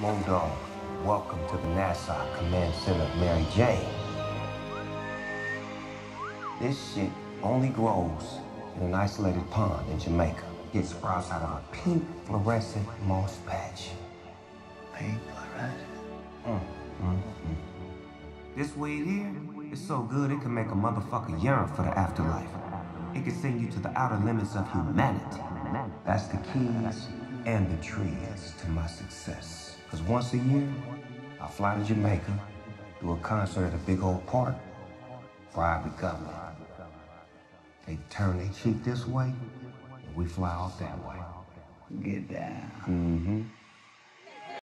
Moondog, welcome to the Nassau Command Center, Mary Jane. This shit only grows in an isolated pond in Jamaica. It sprouts out of a pink fluorescent moss patch. Pink fluorescent? Mm, mm, mm. This weed here is so good it can make a motherfucker yearn for the afterlife. It can send you to the outer limits of humanity. That's the keys and the trees to my success. Once a year, I fly to Jamaica, do a concert at a big old park, bribe the government. They turn their cheek this way, and we fly off that way. Get down. Mm-hmm.